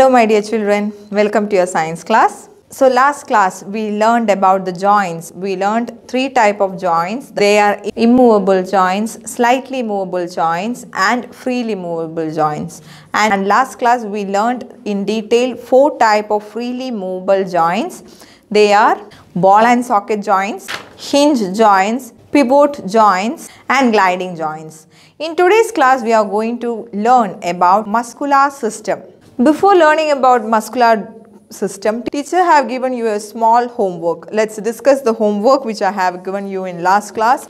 Hello my dear children, welcome to your science class. So last class we learned about the joints. We learned three type of joints. They are immovable joints, slightly movable joints and freely movable joints. And, and last class we learned in detail four type of freely movable joints. They are ball and socket joints, hinge joints, pivot joints and gliding joints. In today's class we are going to learn about muscular system. Before learning about muscular system, teacher have given you a small homework. Let's discuss the homework which I have given you in last class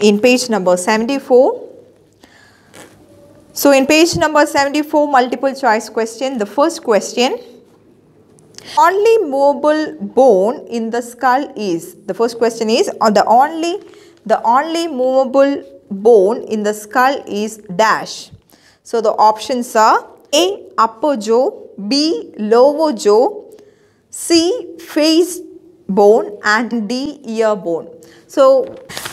in page number 74. So in page number 74 multiple choice question, the first question only movable bone in the skull is the first question is or the only the only movable bone in the skull is dash so the options are a upper jaw b lower jaw c face bone and d ear bone so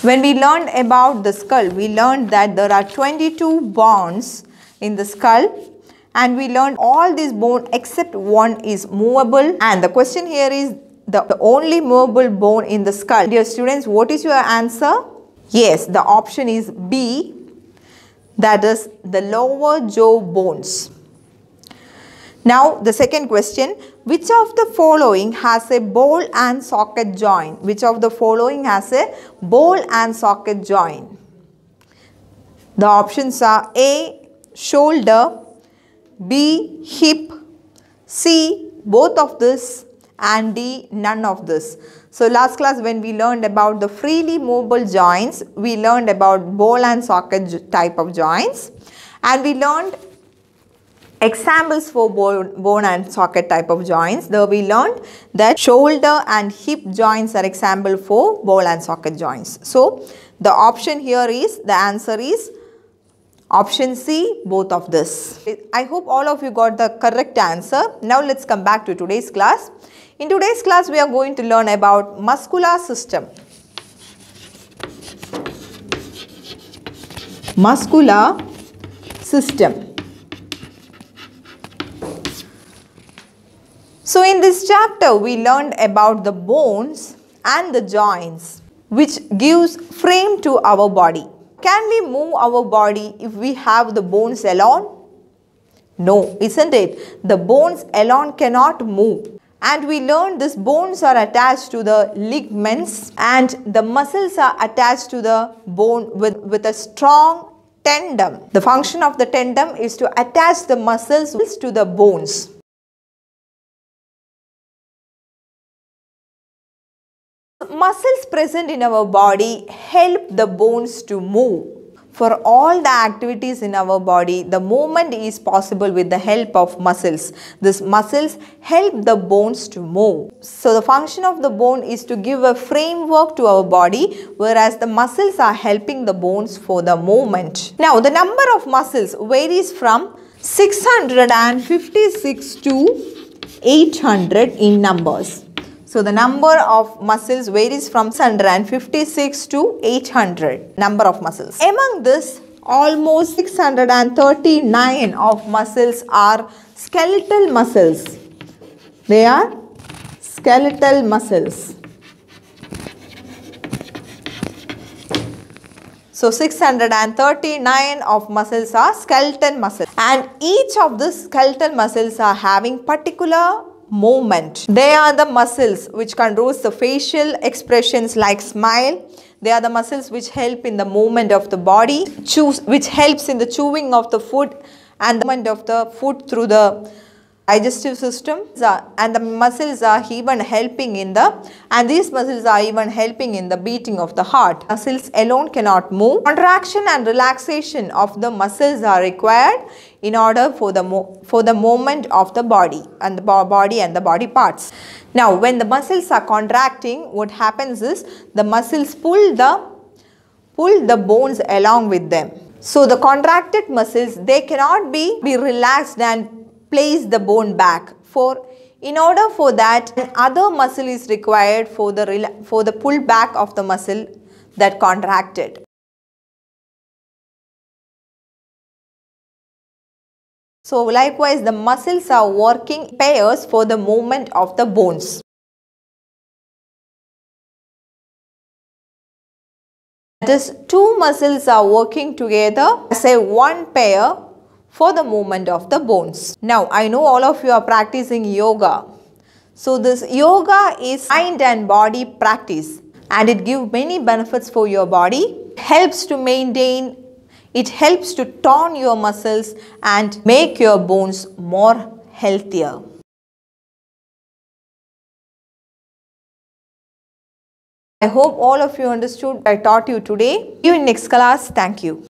when we learned about the skull we learned that there are 22 bones in the skull and we learned all these bone except one is movable and the question here is the, the only movable bone in the skull. Dear students, what is your answer? Yes, the option is B that is the lower jaw bones. Now the second question, which of the following has a ball and socket joint? Which of the following has a ball and socket joint? The options are A, shoulder, B, hip, C, both of this and D, none of this. So last class when we learned about the freely movable joints, we learned about ball and socket type of joints and we learned examples for bone, and socket type of joints. There we learned that shoulder and hip joints are example for ball and socket joints. So the option here is, the answer is Option C, both of this. I hope all of you got the correct answer. Now let's come back to today's class. In today's class, we are going to learn about muscular system. Muscular system. So in this chapter, we learned about the bones and the joints which gives frame to our body. Can we move our body if we have the bones alone? No, isn't it? The bones alone cannot move. And we learned these bones are attached to the ligaments and the muscles are attached to the bone with, with a strong tendon. The function of the tendon is to attach the muscles to the bones. Muscles present in our body help the bones to move. For all the activities in our body, the movement is possible with the help of muscles. These muscles help the bones to move. So the function of the bone is to give a framework to our body whereas the muscles are helping the bones for the movement. Now the number of muscles varies from 656 to 800 in numbers. So the number of muscles varies from 656 to 800 number of muscles. Among this, almost 639 of muscles are skeletal muscles. They are skeletal muscles. So 639 of muscles are skeletal muscles and each of the skeletal muscles are having particular movement. They are the muscles which controls the facial expressions like smile. They are the muscles which help in the movement of the body, which helps in the chewing of the food and the movement of the food through the digestive system and the muscles are even helping in the and these muscles are even helping in the beating of the heart. Muscles alone cannot move. Contraction and relaxation of the muscles are required in order for the for the movement of the body and the body and the body parts. Now when the muscles are contracting what happens is the muscles pull the pull the bones along with them. So the contracted muscles they cannot be, be relaxed and place the bone back. For in order for that other muscle is required for the for the pull back of the muscle that contracted. So likewise the muscles are working pairs for the movement of the bones. That is two muscles are working together as a one pair for the movement of the bones. Now I know all of you are practicing yoga. So this yoga is mind and body practice and it gives many benefits for your body. Helps to maintain, it helps to tone your muscles and make your bones more healthier. I hope all of you understood I taught you today. See you in next class. Thank you.